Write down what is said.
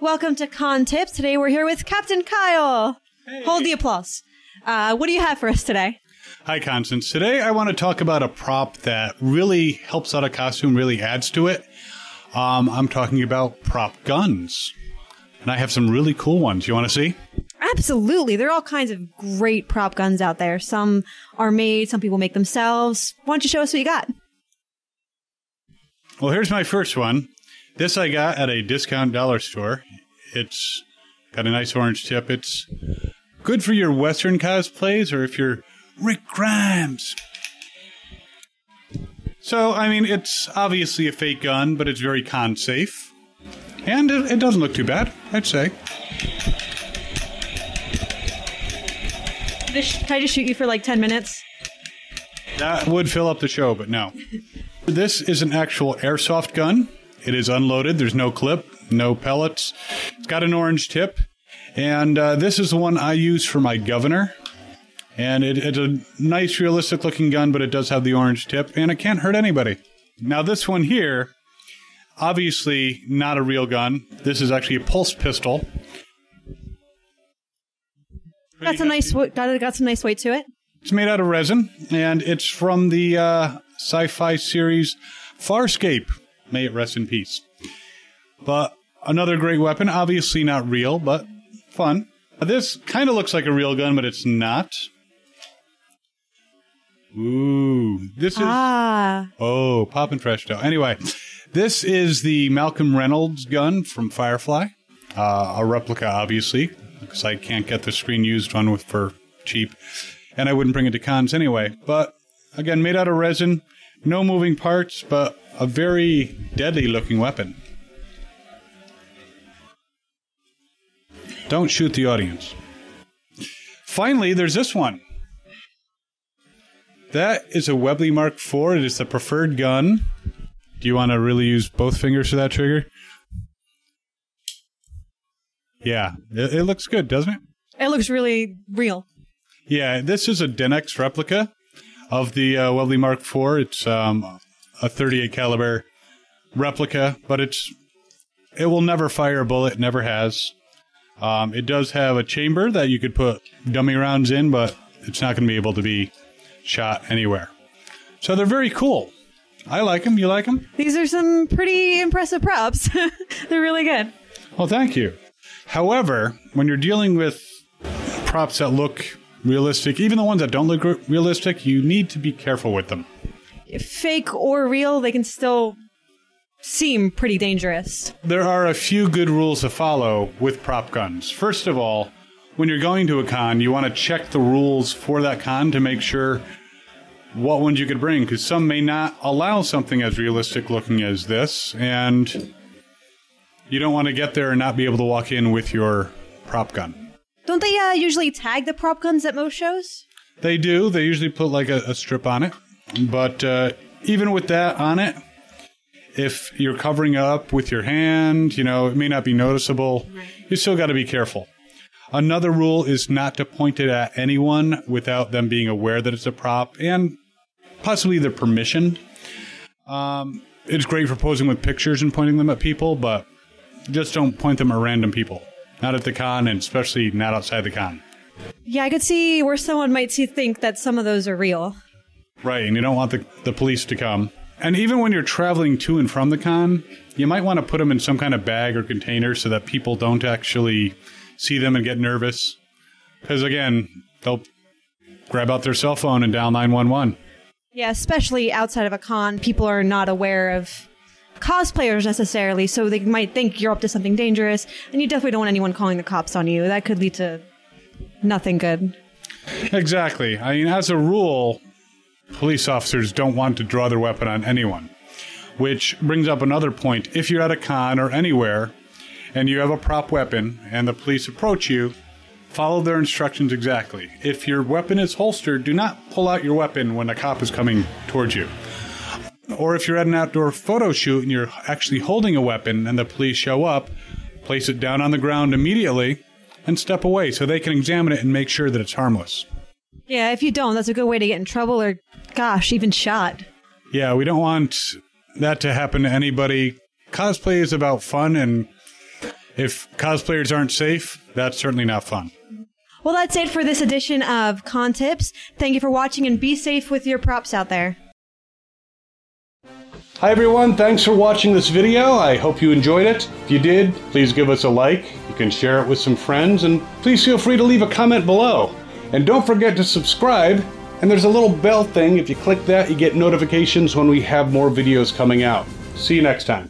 Welcome to Con Tips. Today we're here with Captain Kyle. Hold the applause. Uh, what do you have for us today? Hi, Constance. Today I want to talk about a prop that really helps out a costume, really adds to it. Um, I'm talking about prop guns. And I have some really cool ones. You want to see? Absolutely. There are all kinds of great prop guns out there. Some are made, some people make themselves. Why don't you show us what you got? Well, here's my first one. This I got at a discount dollar store. It's got a nice orange tip. It's good for your Western cosplays or if you're Rick Grimes. So, I mean, it's obviously a fake gun, but it's very con safe. And it, it doesn't look too bad, I'd say. This- Can I just shoot you for like 10 minutes? That would fill up the show, but no. This is an actual airsoft gun. It is unloaded. There's no clip, no pellets. It's got an orange tip. And uh, this is the one I use for my governor. And it, it's a nice, realistic looking gun, but it does have the orange tip, and it can't hurt anybody. Now, this one here, obviously not a real gun. This is actually a pulse pistol. Got some nice, wo- got, got some nice weight to it. It's made out of resin, and it's from the uh, sci-fi series Farscape. May it rest in peace. But another great weapon, obviously not real, but fun. This kind of looks like a real gun, but it's not. Ooh, this is Ah, oh, poppin' fresh dough. Anyway, this is the Malcolm Reynolds gun from Firefly, uh, a replica, obviously, because I can't get the screen used one with for cheap, and I wouldn't bring it to cons anyway. But again, made out of resin, no moving parts, but a very deadly looking weapon. Don't shoot the audience. Finally, there's this one. That is a Webley Mark IV. It is the preferred gun. Do you want to really use both fingers for that trigger? Yeah, it, it looks good, doesn't it? it looks really real. Yeah, this is a Denix replica of the uh, Webley Mark IV. It's um, a 38 caliber replica, but it's it will never fire a bullet. Never has. Um, it does have a chamber that you could put dummy rounds in, but it's not going to be able to be shot anywhere. So they're very cool. I like them. You like them? These are some pretty impressive props. They're really good. Well, thank you. However, when you're dealing with props that look realistic, even the ones that don't look re- realistic, you need to be careful with them. Fake or real, they can still seem pretty dangerous. There are a few good rules to follow with prop guns. First of all, when you're going to a con, you want to check the rules for that con to make sure what ones you could bring, because some may not allow something as realistic looking as this, and you don't want to get there and not be able to walk in with your prop gun. Don't they uh, usually tag the prop guns at most shows? They do. They usually put like a, a strip on it. But uh, even with that on it, if you're covering up with your hand, you know, it may not be noticeable. You still got to be careful. Another rule is not to point it at anyone without them being aware that it's a prop and possibly their permission. Um, it's great for posing with pictures and pointing them at people, but just don't point them at random people. Not at the con, and especially not outside the con. Yeah, I could see where someone might see, think that some of those are real. Right, and you don't want the, the police to come. And even when you're traveling to and from the con, you might want to put them in some kind of bag or container so that people don't actually see them and get nervous. Because again, they'll grab out their cell phone and dial 911. Yeah, especially outside of a con, people are not aware of cosplayers necessarily, so they might think you're up to something dangerous, and you definitely don't want anyone calling the cops on you. That could lead to nothing good. Exactly. I mean, as a rule, police officers don't want to draw their weapon on anyone. Which brings up another point. If you're at a con or anywhere and you have a prop weapon and the police approach you, follow their instructions exactly. If your weapon is holstered, do not pull out your weapon when a cop is coming towards you. Or if you're at an outdoor photo shoot and you're actually holding a weapon and the police show up, place it down on the ground immediately and step away so they can examine it and make sure that it's harmless. Yeah, if you don't, that's a good way to get in trouble or, gosh, even shot. Yeah, we don't want that to happen to anybody. Cosplay is about fun, and if cosplayers aren't safe, that's certainly not fun. Well, that's it for this edition of Con Tips. Thank you for watching and be safe with your props out there. Hi everyone, thanks for watching this video. I hope you enjoyed it. If you did, please give us a like. You can share it with some friends and please feel free to leave a comment below. And don't forget to subscribe. And there's a little bell thing. If you click that, you get notifications when we have more videos coming out. See you next time.